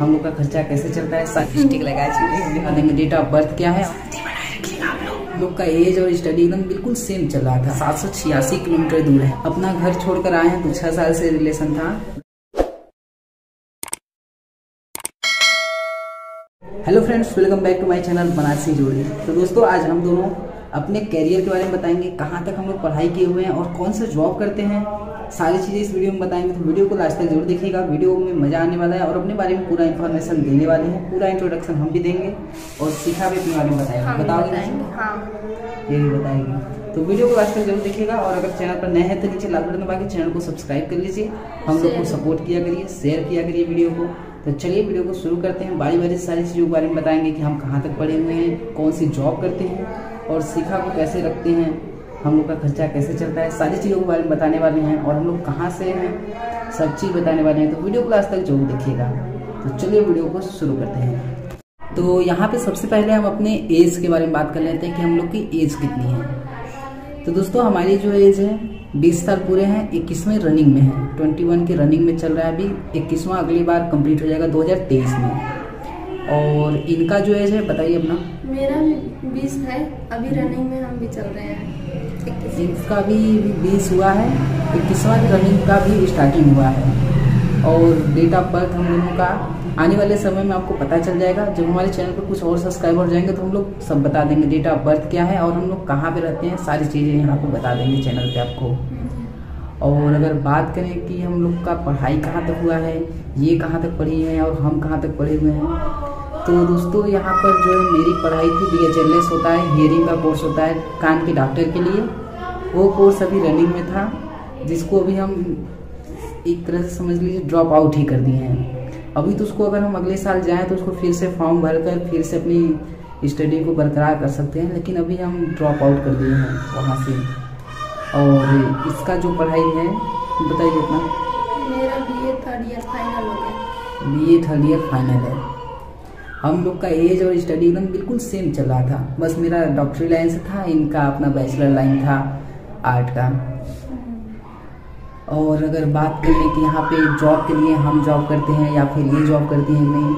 हम लोग का खर्चा कैसे चलता है? स्टिक लगा चुके देंगे डेट ऑफ़ बर्थ क्या है। लोग का एज और स्टडी एकदम बिल्कुल सेम चल रहा था। सात सौ छियासी किलोमीटर दूर है। अपना घर छोड़कर आए हैं तो छह साल से रिलेशन था। Hello friends welcome back to my channel Banarasi Jodi. तो दोस्तों, आज हम दोनों अपने करियर के बारे में बताएँगे कहाँ तक हम लोग पढ़ाई किए हुए हैं और कौन सा जॉब करते हैं। सारी चीज़ें इस वीडियो में बताएँगे तो वीडियो को लास्ट तक ज़रूर देखिएगा। वीडियो में मज़ा आने वाला है और अपने बारे में पूरा इन्फॉर्मेशन देने वाले हैं। पूरा इंट्रोडक्शन हम भी देंगे और सीखा भी अपने बारे में बताएँगे। हम बताओगे हाँ। ये भी बताएँगे। तो वीडियो को लास्ट तक ज़रूर देखिएगा और अगर चैनल पर नए हैं तो नीचे लाल बटन दबा के चैनल को सब्सक्राइब कर लीजिए। हम लोग को सपोर्ट किया करिए शेयर किया करिए वीडियो को। तो चलिए वीडियो को शुरू करते हैं। बारी बारी सारी चीज़ों के बारे में बताएँगे कि हम कहाँ तक पढ़े हुए हैं कौन सी जॉब करते हैं। और सीखा को कैसे रखते हैं, हम लोग का खर्चा कैसे चलता है, सारी चीज़ों के बारे में बताने वाले हैं और हम लोग कहाँ से हैं, सब चीज़ बताने वाले हैं। तो वीडियो को लास्ट तक ज़रूर देखिएगा। तो चलिए वीडियो को शुरू करते हैं। तो यहाँ पे सबसे पहले हम अपने एज के बारे में बात कर लेते हैं कि हम लोग की एज कितनी है। तो दोस्तों, हमारी जो एज है 20 साल पूरे हैं, इक्कीसवें रनिंग में है। 21 के रनिंग में चल रहा है अभी, इक्कीसवां अगली बार कंप्लीट हो जाएगा 2023 में। और इनका जो एज है, बताइए अपना। मेरा भी बीस है, अभी रनिंग में हम भी चल रहे हैं। इनका भी बीस हुआ है, इक्कीसवां रनिंग का भी स्टार्टिंग हुआ है। और डेट ऑफ़ बर्थ हम लोगों का आने वाले समय में आपको पता चल जाएगा। जब हमारे चैनल पर कुछ और सब्सक्राइबर हो जाएँगे तो हम लोग सब बता देंगे डेट ऑफ़ बर्थ क्या है और हम लोग कहाँ पे रहते हैं। सारी चीज़ें यहाँ पे बता देंगे चैनल पे आपको। और अगर बात करें कि हम लोग का पढ़ाई कहाँ तक हुआ है, ये कहाँ तक पढ़ी है और हम कहाँ तक पढ़े हुए हैं तो दोस्तों यहाँ पर जो है मेरी पढ़ाई थी बी एच एल एस होता है हियरिंग का कोर्स होता है कान के डॉक्टर के लिए। वो कोर्स अभी रनिंग में था जिसको अभी हम एक तरह से समझ लीजिए ड्रॉप आउट ही कर दिए हैं। अभी तो उसको अगर हम अगले साल जाएँ तो उसको फिर से फॉर्म भर कर फिर से अपनी स्टडी को बरकरार कर सकते हैं लेकिन अभी हम ड्रॉप आउट कर दिए हैं वहाँ से। और इसका जो पढ़ाई है बताइए अपना। मेरा B A third year final हो गया। B A third year final है। हम लोग का एज और स्टडी एकदम बिल्कुल सेम चल रहा था। बस मेरा डॉक्टरी लाइन से था, इनका अपना बैचलर लाइन था आर्ट का। और अगर बात करें कि यहाँ पे जॉब के लिए हम जॉब करते हैं या फिर ये जॉब करती हैं, नहीं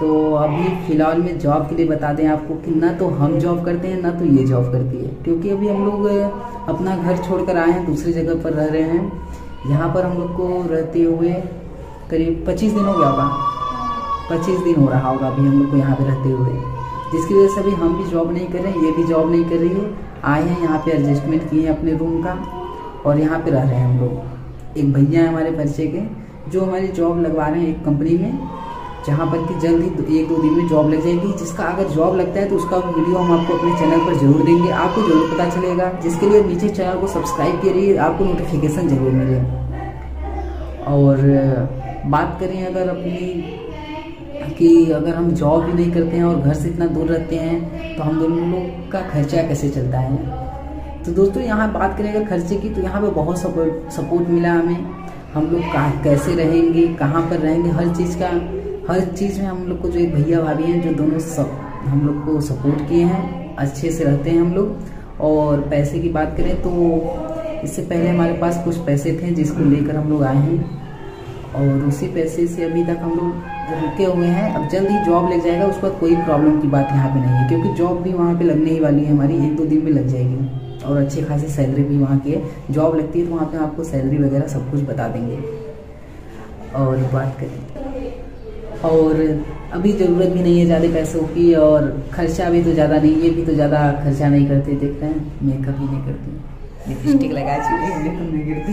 तो अभी फ़िलहाल में जॉब के लिए बता दें आपको कि ना तो हम जॉब करते हैं, ना तो ये जॉब करती है। क्योंकि अभी हम लोग अपना घर छोड़कर आए हैं, दूसरी जगह पर रह रहे हैं। यहाँ पर हम लोग को रहते हुए करीब पच्चीस दिन हो गया होगा। पच्चीस दिन हो रहा होगा अभी हम लोग को यहाँ पे रहते हुए। जिसकी वजह से अभी हम भी जॉब नहीं कर रहे हैं, ये भी जॉब नहीं कर रही है। आए हैं यहाँ पे एडजस्टमेंट किए हैं अपने रूम का और यहाँ पे रह रहे हैं हम लोग। एक भैया हैं हमारे परिचय के, जो हमारी जॉब लगवा रहे हैं एक कंपनी में, जहाँ पर कि जल्द ही एक दो दिन में जॉब लग जाएगी। जिसका अगर जॉब लगता है तो उसका वीडियो हम आपको अपने चैनल पर ज़रूर देंगे। आपको ज़रूर पता चलेगा। जिसके लिए नीचे चैनल को सब्सक्राइब करिए, आपको नोटिफिकेशन ज़रूर मिले। और, बात करें अगर अपनी कि अगर हम जॉब भी नहीं करते हैं और घर से इतना दूर रहते हैं तो हम दोनों लोग का खर्चा कैसे चलता है? तो दोस्तों, यहाँ बात करें अगर खर्चे की तो यहाँ पर बहुत सपोर्ट सपोर्ट मिला हमें। हम लोग कहाँ, कैसे रहेंगे, कहाँ पर रहेंगे, हर चीज़ का, हर चीज़ में हम लोग को जो एक भैया भाभी हैं, जो दोनों सब, हम लोग को सपोर्ट किए हैं, अच्छे से रहते हैं हम लोग। और पैसे की बात करें तो इससे पहले हमारे पास कुछ पैसे थे, जिसको लेकर हम लोग आए हैं। और उसी पैसे से अभी तक हम लोग रुके हुए हैं, अब जल्द ही जॉब लग जाएगा, उसके बाद कोई प्रॉब्लम की बात यहाँ पे नहीं है, क्योंकि जॉब भी वहाँ पे लगने ही वाली है, हमारी एक दो दिन में लग जाएगी। और अच्छी खासी सैलरी भी वहाँ की है। जॉब लगती है तो वहाँ पे आपको सैलरी वगैरह सब कुछ बता देंगे। और बात करें। और अभी ज़रूरत भी नहीं है ज़्यादा पैसों की, और खर्चा भी तो ज़्यादा नहीं, ये भी तो ज़्यादा खर्चा नहीं करते देख रहे हैं। मेकअप ही नहीं करती। लिपस्टिक लगा चुकी है, मेकअप नहीं करती।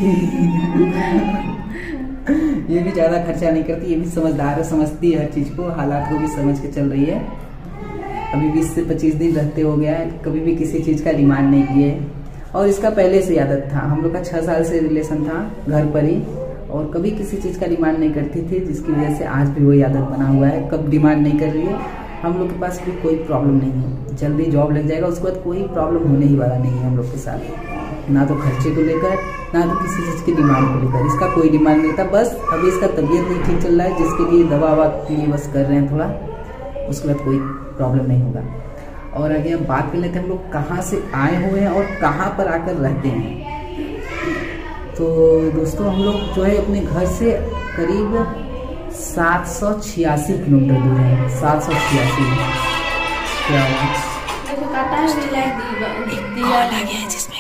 ये भी ज़्यादा खर्चा नहीं करती, ये भी समझदार है, समझती है हर चीज़ को, हालात को भी समझ के चल रही है। अभी 20 से 25 दिन रहते हो गया है कभी भी किसी चीज़ का डिमांड नहीं किए। और इसका पहले से आदत था, हम लोग का छः साल से रिलेशन था, घर पर ही। और कभी किसी चीज़ का डिमांड नहीं करती थी, जिसकी वजह से आज भी वही आदत बना हुआ है। कब डिमांड नहीं कर रही है, हम लोग के पास भी कोई प्रॉब्लम नहीं है। जल्दी जॉब लग जाएगा, उसके बाद कोई प्रॉब्लम होने ही वाला नहीं है हम लोग के साथ। ना तो खर्चे को लेकर ना तो किसी चीज़ की डिमांड को लेकर। इसका कोई डिमांड नहीं था बस अभी इसका तबीयत नहीं ठीक चल रहा है जिसके लिए दवा ववा के लिए बस कर रहे हैं थोड़ा उसके बाद कोई प्रॉब्लम नहीं होगा। और आगे हम बात कर लेते हैं हम लोग कहाँ से आए हुए हैं और कहाँ पर आकर रहते हैं? तो दोस्तों हम लोग जो है अपने घर से करीब सात सौ छियासी किलोमीटर दूर है। सात सौ छियासी। क्या हुआ दिया है जिसमें।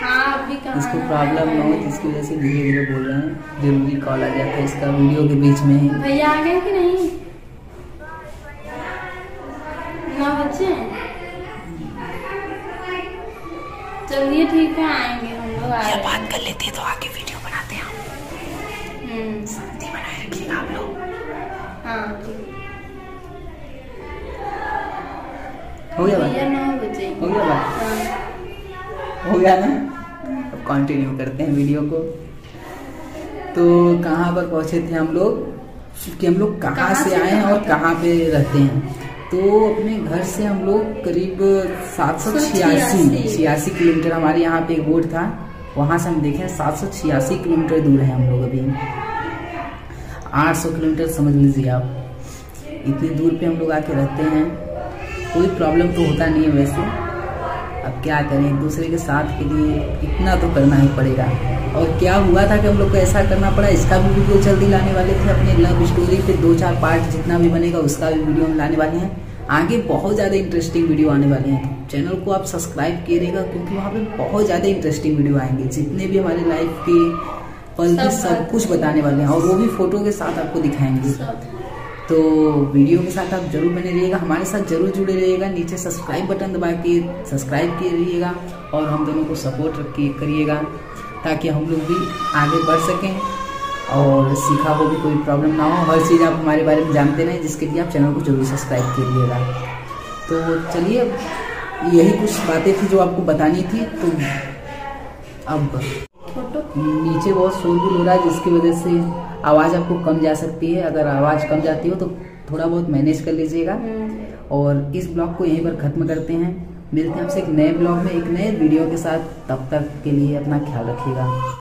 इसको प्रॉब्लम ना हो जिसकी वजह से धीरे धीरे बोल रहे हैं ज़रूरी कॉल आ जाता है इसका वीडियो के बीच में। ही भैया आ गए कि नहीं? नौ बच्चे चलिए ठीक है आएँगे हम लोग बात कर लेते हैं तो आगे वीडियो बनाते हैं हम। हम्म, शांति बनाए रखिएगा आप लोग। हाँ हो गया भैया बात नौ बजे। हो गया बात? हाँ। हो गया ना? कंटिन्यू करते हैं वीडियो को। तो कहाँ पर पहुँचे थे हम लोग? कि हम लोग कहाँ से आए हैं और कहाँ पे रहते हैं? तो अपने घर से हम लोग करीब सात सौ छियासी छियासी। किलोमीटर हमारे यहाँ पे एक बोर्ड था। वहाँ से हम देखें सात सौ छियासी किलोमीटर दूर है हम लोग अभी। आठ सौ किलोमीटर समझ लीजिए आप। इतनी दूर पे हम लोग आके रहते हैं। कोई प्रॉब्लम तो होता नहीं है वैसे। अब क्या करें? दूसरे के साथ के लिए इतना तो करना ही पड़ेगा। और क्या हुआ था कि हम लोग को ऐसा करना पड़ा? इसका भी वीडियो जल्दी लाने वाले थे। अपने लव स्टोरी पे दो चार पार्ट जितना भी बनेगा उसका भी वीडियो हम लाने वाले हैं। आगे बहुत ज़्यादा इंटरेस्टिंग वीडियो आने वाले हैं। चैनल को आप सब्सक्राइब कीजिएगा क्योंकि वहाँ पे बहुत ज़्यादा इंटरेस्टिंग वीडियो आएँगे। जितने भी हमारे लाइफ के पल के सब कुछ बताने वाले हैं और वो भी फ़ोटो के साथ आपको दिखाएँगे। तो वीडियो के साथ आप ज़रूर बने रहिएगा, हमारे साथ ज़रूर जुड़े रहिएगा, नीचे सब्सक्राइब बटन दबा के सब्सक्राइब किए रहिएगा और हम दोनों को सपोर्ट करिएगा, ताकि हम लोग भी आगे बढ़ सकें और सीखा हो भी कोई प्रॉब्लम ना हो। हर चीज़ आप हमारे बारे में जानते रहें, जिसके लिए आप चैनल को ज़रूर सब्सक्राइब कीजिएगा तो चलिए, यही कुछ बातें थी जो आपको बतानी थी। तो अब नीचे बहुत शोरगुल हो रहा है, जिसकी वजह से आवाज़ आपको कम जा सकती है। अगर आवाज़ कम जाती हो तो थोड़ा बहुत मैनेज कर लीजिएगा। और इस ब्लॉग को यहीं पर ख़त्म करते हैं। मिलते हैं आपसे एक नए ब्लॉग में, एक नए वीडियो के साथ। तब तक के लिए अपना ख्याल रखिएगा।